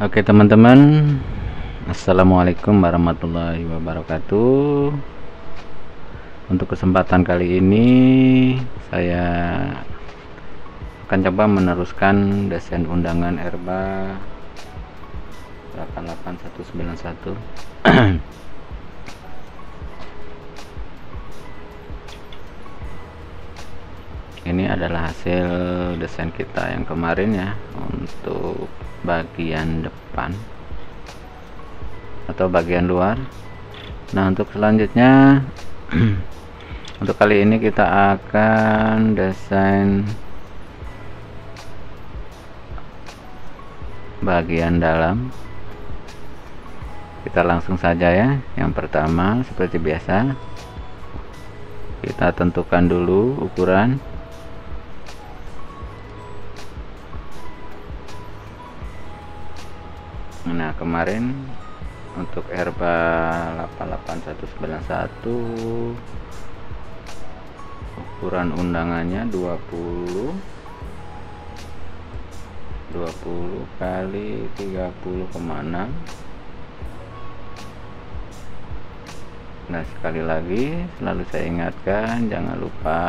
Oke teman-teman. Assalamualaikum warahmatullahi wabarakatuh. Untuk kesempatan kali ini Saya akan coba meneruskan desain undangan erba 88191 ini adalah hasil desain kita yang kemarin ya untuk bagian depan atau bagian luar. Nah untuk selanjutnya untuk kali ini kita akan desain bagian dalam. Kita langsung saja ya. Yang pertama seperti biasa kita tentukan dulu ukuran nah kemarin untuk herba 88191 ukuran undangannya 20 20 kali 30,6 nah sekali lagi selalu saya ingatkan jangan lupa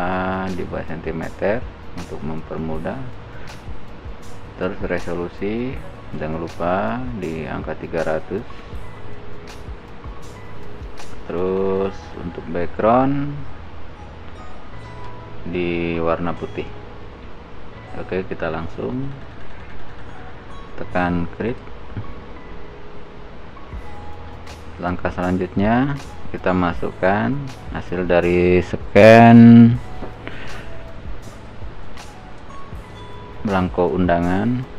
di bawah cm untuk mempermudah. Terus resolusi jangan lupa di angka 300 terus untuk background di warna putih. Oke kita langsung tekan create. Langkah selanjutnya kita masukkan hasil dari scan belangko undangan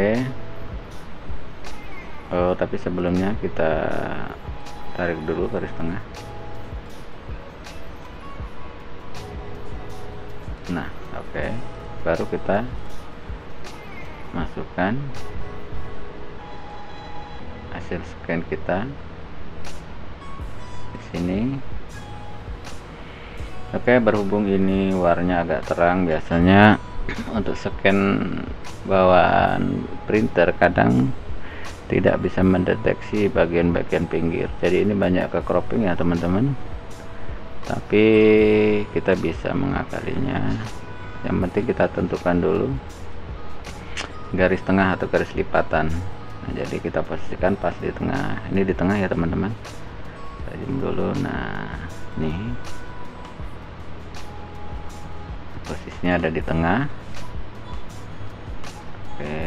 Oke. Oh tapi sebelumnya kita tarik dulu garis tengah. Nah oke. Okay. baru kita masukkan hasil scan kita di sini. Oke okay, berhubung ini warnanya agak terang biasanya untuk scan bawaan printer kadang tidak bisa mendeteksi bagian-bagian pinggir. Jadi ini banyak ke cropping ya teman-teman. Tapi kita bisa mengakalinya. Yang penting kita tentukan dulu garis tengah atau garis lipatan. Nah, jadi kita posisikan pas di tengah. Ini di tengah ya teman-teman. Zoom dulu. Nah nih. Posisinya ada di tengah oke.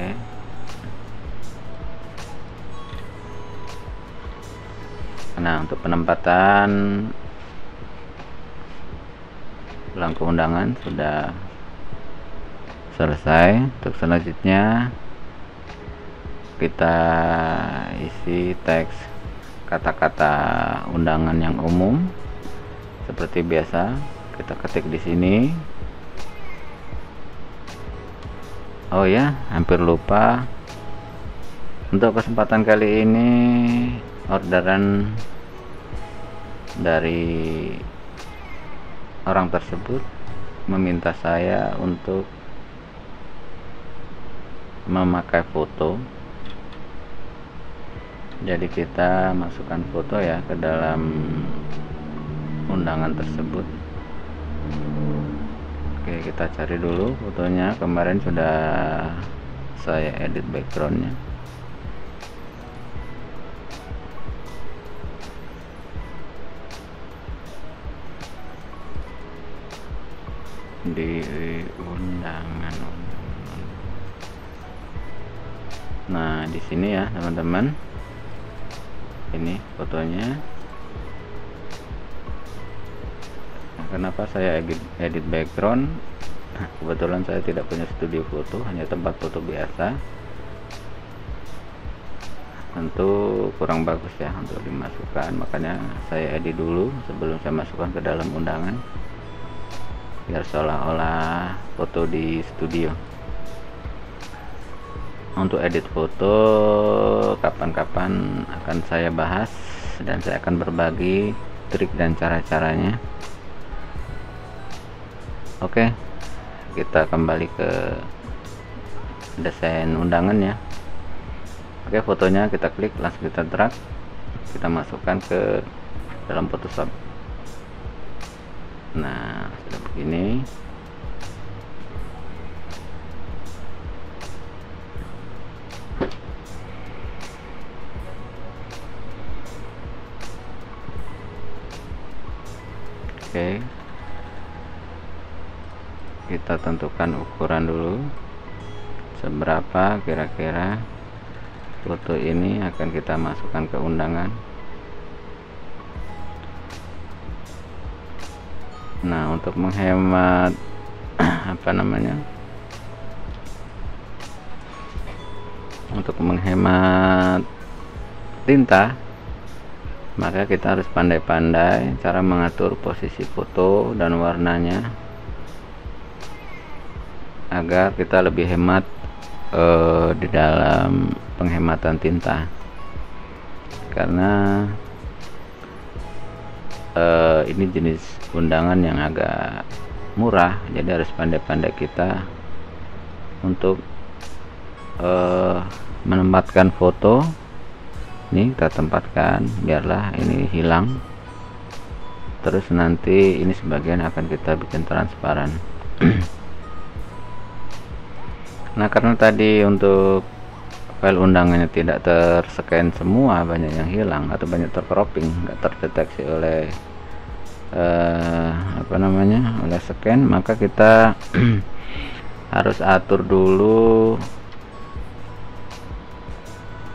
Nah untuk penempatan belangko undangan sudah selesai. Untuk selanjutnya kita isi teks kata-kata undangan yang umum. Seperti biasa kita ketik di sini oh ya hampir lupa. Untuk kesempatan kali ini orderan dari orang tersebut meminta saya untuk memakai foto. Jadi kita masukkan foto ya ke dalam undangan tersebut Oke kita cari dulu fotonya. Kemarin sudah saya edit backgroundnya. Di undangan nah di sini ya teman-teman. Ini fotonya kenapa saya edit, edit background? Nah, kebetulan saya tidak punya studio foto hanya tempat foto biasa. Tentu kurang bagus ya untuk dimasukkan makanya saya edit dulu sebelum saya masukkan ke dalam undangan biar seolah-olah foto di studio. Untuk edit foto kapan-kapan akan saya bahas dan saya akan berbagi trik dan cara-caranya oke kita kembali ke desain undangan ya. Oke fotonya kita klik langsung kita drag kita masukkan ke dalam Photoshop. Nah sudah begini kita tentukan ukuran dulu. Seberapa kira-kira foto ini akan kita masukkan ke undangan? Nah untuk menghemat apa namanya? Untuk menghemat tinta maka kita harus pandai-pandai cara mengatur posisi foto dan warnanya agar kita lebih hemat uh, di dalam penghematan tinta. Karena uh, ini jenis undangan yang agak murah jadi harus pandai-pandai kita untuk uh, menempatkan foto. Ini kita tempatkan biarlah ini hilang. Terus nanti ini sebagian akan kita bikin transparan nah karena tadi untuk file undangannya tidak terscan semua banyak yang hilang atau banyak tercropping nggak terdeteksi oleh uh, apa namanya oleh scan maka kita harus atur dulu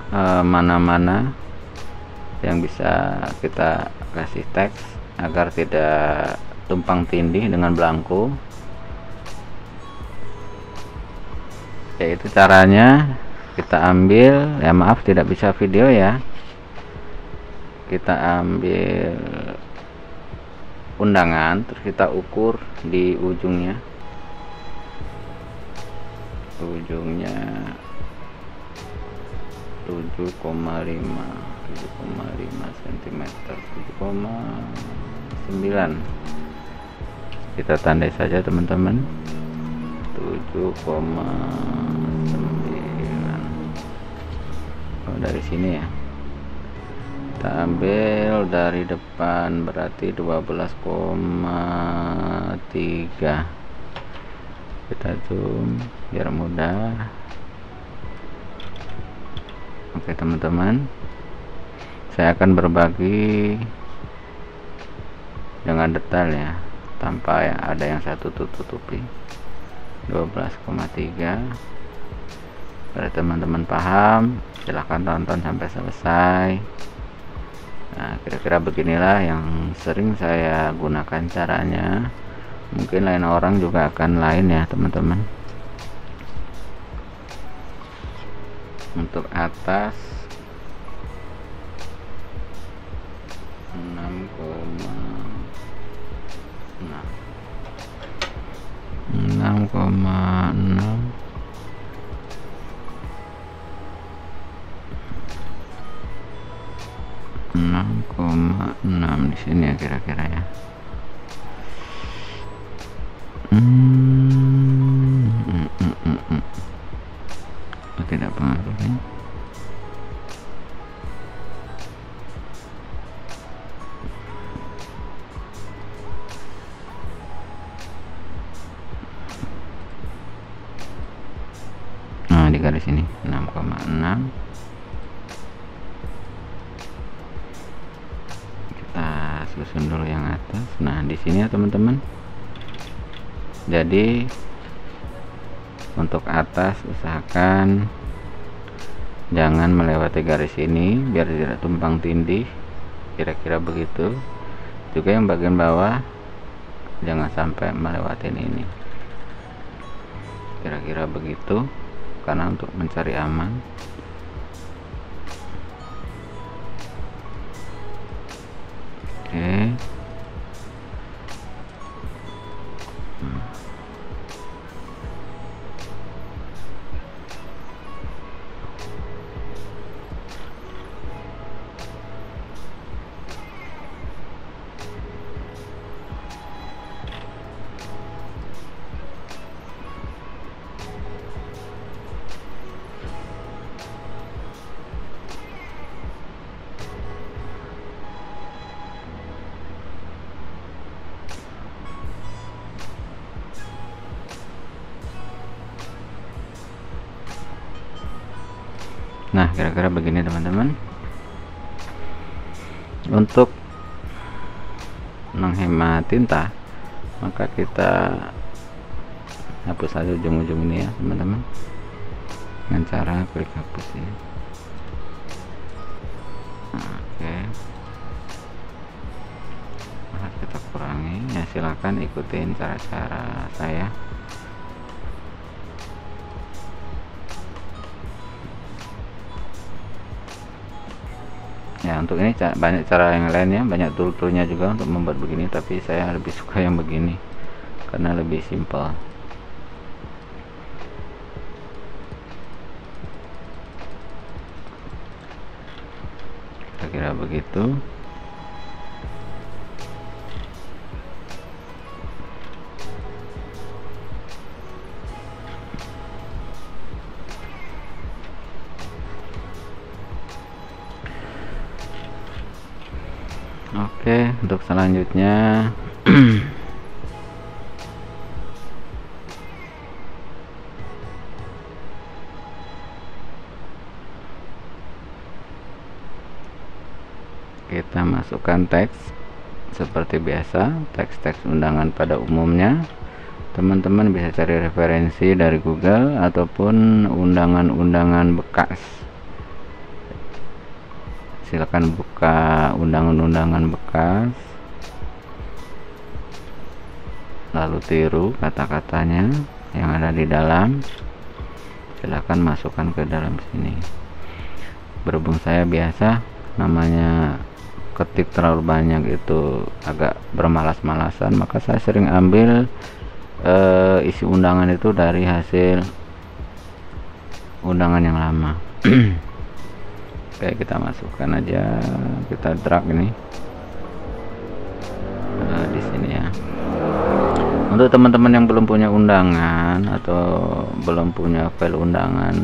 Eh, mana-mana uh, yang bisa kita kasih teks agar tidak tumpang tindih dengan belangko yaitu caranya kita ambil ya maaf tidak bisa video ya. Kita ambil undangan terus kita ukur di ujungnya. Ujungnya 7,5 7,5 cm 7,9 kita tandai saja teman-teman 7,9 oh, dari sini ya. Kita ambil dari depan berarti 12,3 kita zoom biar mudah. Oke teman-teman. Saya akan berbagi dengan detail ya tanpa ya ada yang satu tutupi 12,3 pada teman-teman paham silahkan tonton sampai selesai. Nah kira-kira beginilah yang sering saya gunakan caranya. Mungkin lain orang juga akan lain ya teman-teman. Untuk atas 6,6 6,6 6,6 di sini ya kira-kira ya. Di usahakan jangan melewati garis ini biar tidak tumpang tindih. Kira-kira begitu. Juga yang bagian bawah jangan sampai melewati ini. Kira-kira begitu. Karena untuk mencari aman nah kira-kira begini teman-teman. Untuk menghemat tinta maka kita hapus saja ujung-ujung ini ya teman-teman. Dengan cara klik hapus ini oke. Nah, kita kurangi. Ya silahkan ikutin cara-cara saya untuk ini banyak cara yang lain ya banyak tool-toolnya juga untuk membuat begini tapi saya lebih suka yang begini karena lebih simpel. Kira-kira begitu selanjutnya. Kita masukkan teks seperti biasa teks-teks undangan pada umumnya. Teman-teman bisa cari referensi dari Google ataupun undangan-undangan bekas. Silakan buka undangan-undangan bekas tiru kata-katanya yang ada di dalam. Silakan masukkan ke dalam sini. Berhubung saya biasa namanya ketik terlalu banyak itu agak bermalas-malasan maka saya sering ambil uh, isi undangan itu dari hasil undangan yang lama. Oke kita masukkan aja kita drag ini untuk teman-teman yang belum punya undangan atau belum punya file undangan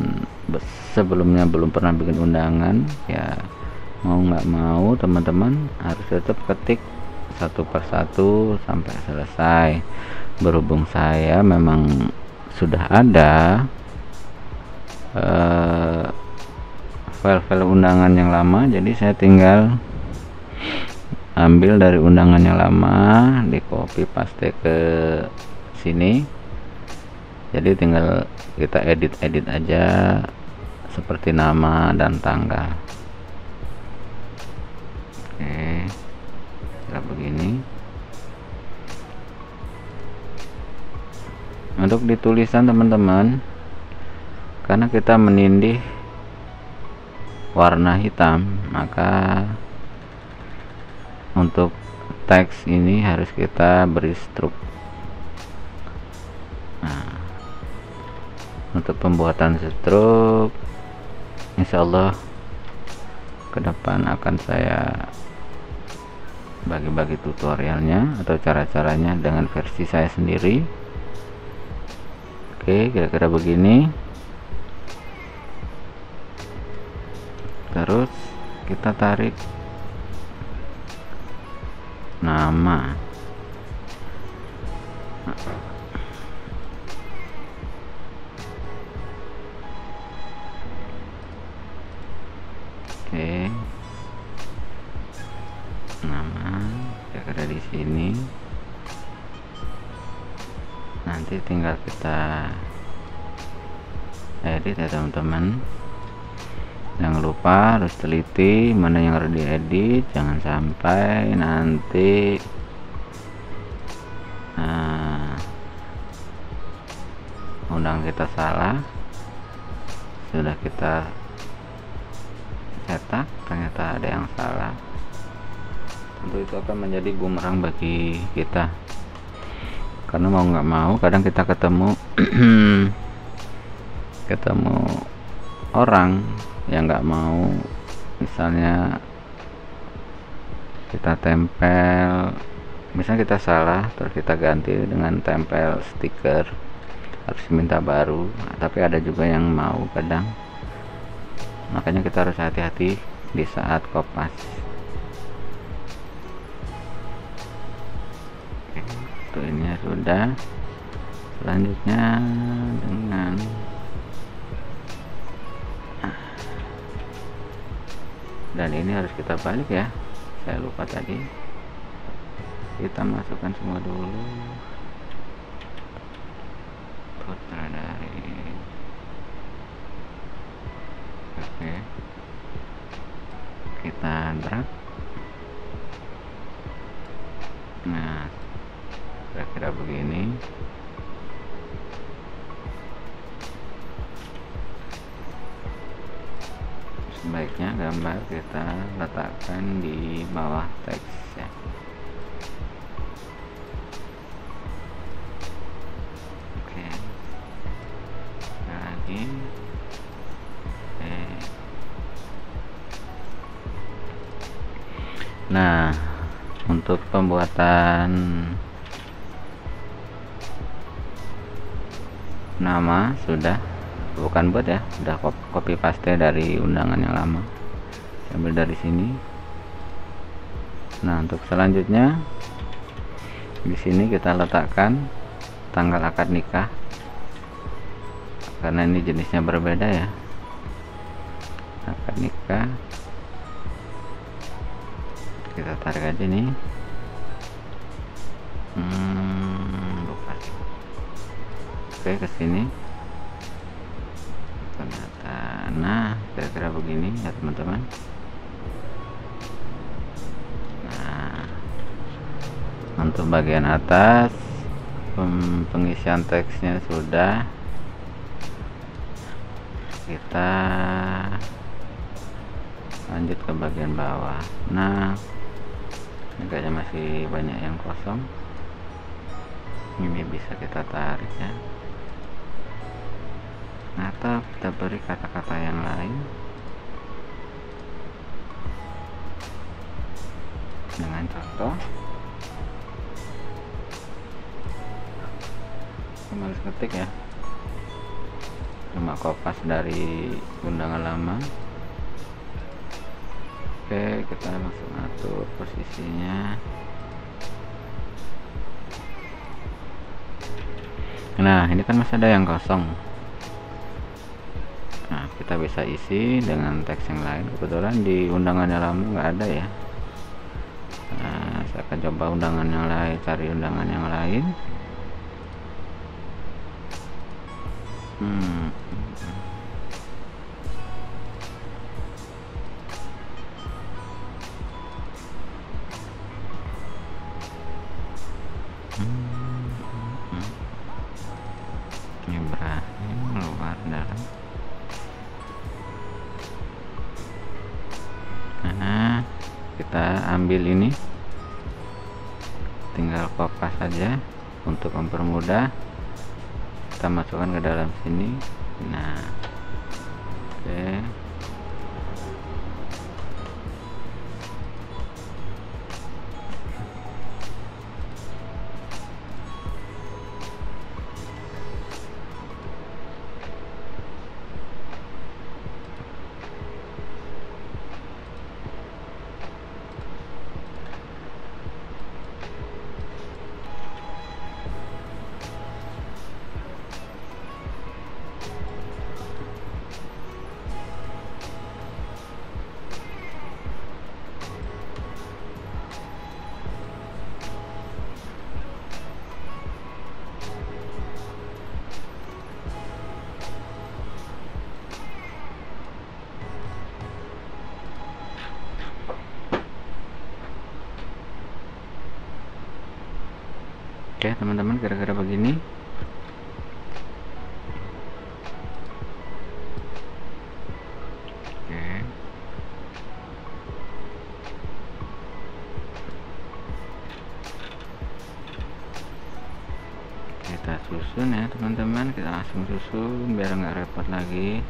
sebelumnya belum pernah bikin undangan ya mau nggak mau teman-teman harus tetap ketik satu persatu sampai selesai. Berhubung saya memang sudah ada file file-file undangan yang lama jadi saya tinggal ambil dari undangan yang lama di copy paste ke sini. Jadi tinggal kita edit-edit aja seperti nama dan tanggal oke cara begini. Untuk ditulisan teman-teman karena kita menindih warna hitam maka untuk teks ini harus kita beri struk. Nah, untuk pembuatan struk insyaallah ke depan akan saya bagi-bagi tutorialnya atau cara-caranya dengan versi saya sendiri. Oke kira-kira begini. Terus kita tarik nama. Oke. Nama kira-kira di sini. Nanti tinggal kita edit ya teman-teman jangan lupa harus teliti mana yang harus diedit jangan sampai nanti nah, undang kita salah. Sudah kita cetak ternyata ada yang salah. Tentu itu akan menjadi bumerang bagi kita. Karena mau nggak mau kadang kita ketemu ketemu orang yang nggak mau. Misalnya kita tempel misalnya kita salah terus kita ganti dengan tempel stiker harus minta baru. Nah, tapi ada juga yang mau kadang. Makanya kita harus hati-hati di saat kopas. Satu ini sudah. Selanjutnya dengan dan ini harus kita balik ya. Saya lupa tadi. Kita masukkan semua dulu. Putra dari oke. Kita drag. Nah kira-kira begini sebaiknya gambar kita letakkan di bawah teks ya. Oke. Lagi. Oke. nah untuk pembuatan nama sudah bukan buat ya udah copy paste dari undangan yang lama. Ambil dari sini. Nah untuk selanjutnya di sini kita letakkan tanggal akad nikah. Karena ini jenisnya berbeda ya. Akad nikah. Kita tarik aja nih. Hmm, oke ke sini nah kira-kira begini ya teman-teman. Nah untuk bagian atas pengisian teksnya sudah. Kita lanjut ke bagian bawah. Nah ini kayaknya masih banyak yang kosong. Ini bisa kita tarik ya atau kita beri kata-kata yang lain. Dengan contoh. Kembali ketik ya. Cuma kopas dari undangan lama. Oke kita langsung atur posisinya. Nah ini kan masih ada yang kosong kita bisa isi dengan teks yang lain. Kebetulan di undangan yang lama nggak ada ya. Nah, saya akan coba undangan yang lain cari undangan yang lain. Hmm. Ambil ini. Tinggal kopas saja untuk mempermudah. Kita masukkan ke dalam sini. Nah oke teman-teman kira-kira begini. Oke. Kita susun ya teman-teman. Kita langsung susun biar nggak repot lagi.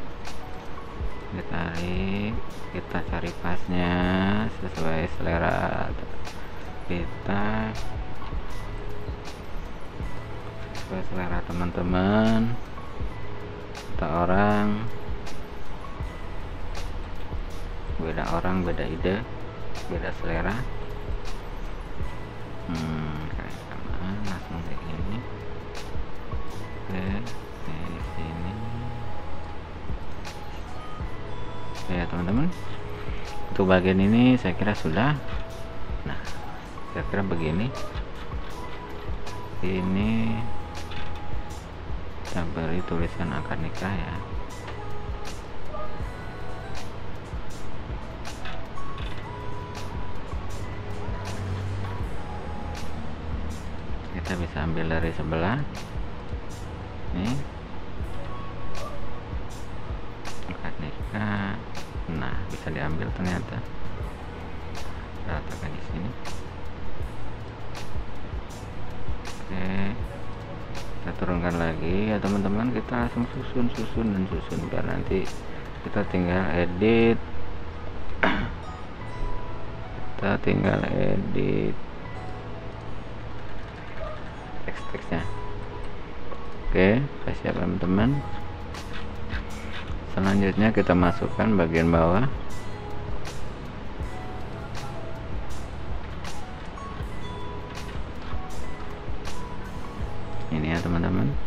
Kita tarik kita cari pasnya sesuai selera kita sesuai selera teman-teman kita orang. Beda orang beda ide beda selera. Hmm kayak sama langsung kayak gini. Oke di sini ya teman-teman. Untuk bagian ini saya kira sudah. Nah kira-kira begini. Ini kita beri tulisan akad nikah ya. Kita bisa ambil dari sebelah. Nih akad nikah. Nah bisa diambil ternyata langsung susun susun dan susun. Biar nanti kita tinggal edit. Kita tinggal edit teks-teksnya oke kasih teman-teman. Selanjutnya kita masukkan bagian bawah. Ini ya teman-teman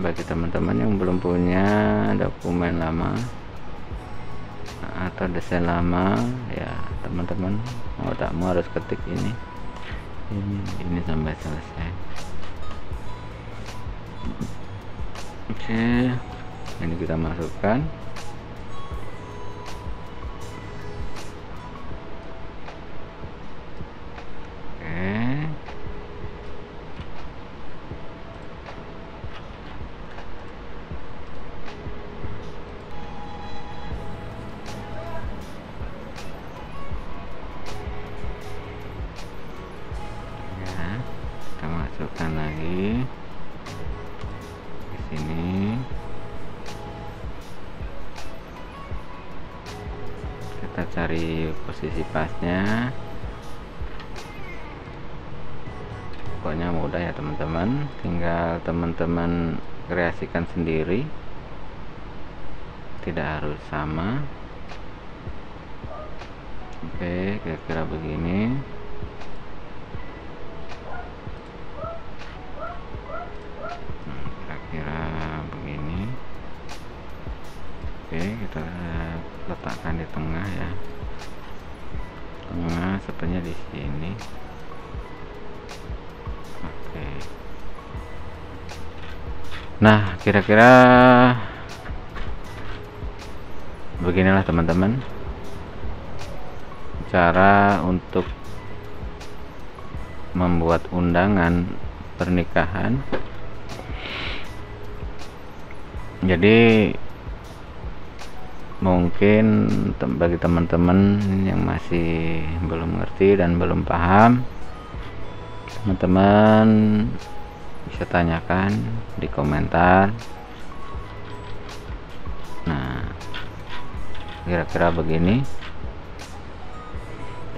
bagi teman-teman yang belum punya dokumen lama atau desain lama ya teman-teman mau tak mau harus ketik ini. Ini ini sampai selesai. Oke ini kita masukkan kita cari posisi pasnya pokoknya mudah ya teman-teman. Tinggal teman-teman kreasikan sendiri. Tidak harus sama. Oke kira-kira begini. Hmm, kira-kira begini. Oke kita letakkan di tengah ya. Tengah sepertinya di sini. Oke. Nah kira-kira beginilah teman-teman cara untuk membuat undangan pernikahan. Jadi mungkin bagi teman-teman yang masih belum ngerti dan belum paham teman-teman bisa tanyakan di komentar. Nah kira-kira begini.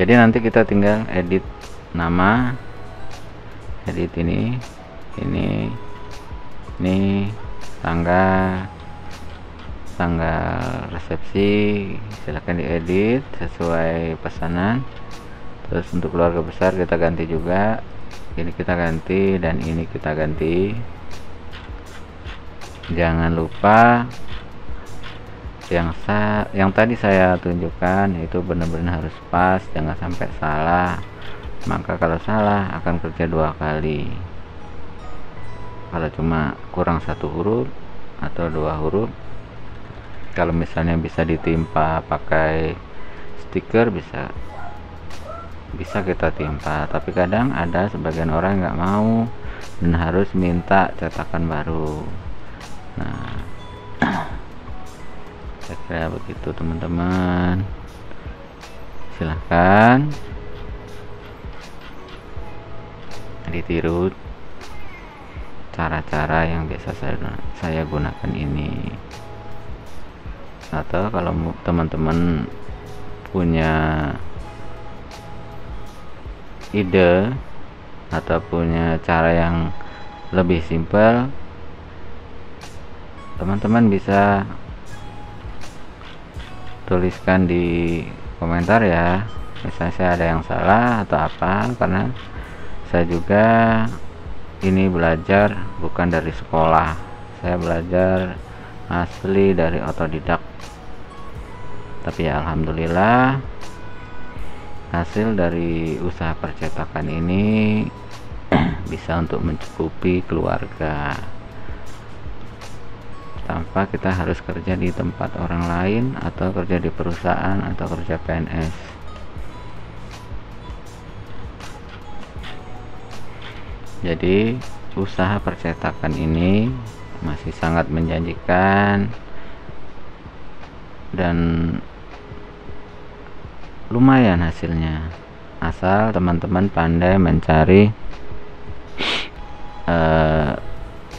Jadi nanti kita tinggal edit nama edit ini ini ini tanggal tanggal resepsi silahkan diedit sesuai pesanan. Terus untuk keluarga besar kita ganti juga. Ini kita ganti dan ini kita ganti. Jangan lupa yang sa yang tadi saya tunjukkan itu benar-benar harus pas jangan sampai salah. Maka kalau salah akan kerja dua kali. Kalau cuma kurang satu huruf atau dua huruf kalau misalnya bisa ditimpa pakai stiker bisa bisa kita timpa. Tapi kadang ada sebagian orang nggak mau dan harus minta cetakan baru. Nah saya begitu teman-teman. Silahkan. Ditiru cara-cara yang biasa saya saya gunakan ini atau kalau teman-teman punya ide atau punya cara yang lebih simpel teman-teman bisa tuliskan di komentar ya. Misalnya saya ada yang salah atau apa karena saya juga ini belajar bukan dari sekolah. Saya belajar asli dari otodidak. Tapi ya Alhamdulillah hasil dari usaha percetakan ini bisa untuk mencukupi keluarga. Tanpa kita harus kerja di tempat orang lain atau kerja di perusahaan atau kerja PNS jadi usaha percetakan ini masih sangat menjanjikan. Dan lumayan hasilnya. Asal teman-teman pandai mencari uh,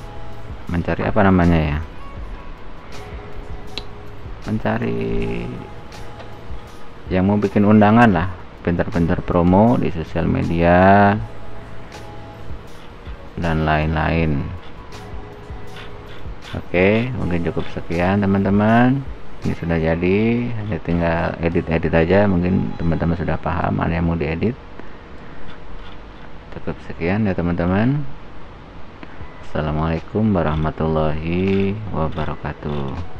mencari apa namanya ya? Mencari yang mau bikin undangan lah. Pintar-pintar promo di sosial media dan lain-lain oke mungkin cukup sekian teman-teman. Ini sudah jadi. Hanya tinggal edit-edit aja mungkin teman-teman sudah paham mana yang mau diedit. Cukup sekian ya teman-teman. Assalamualaikum warahmatullahi wabarakatuh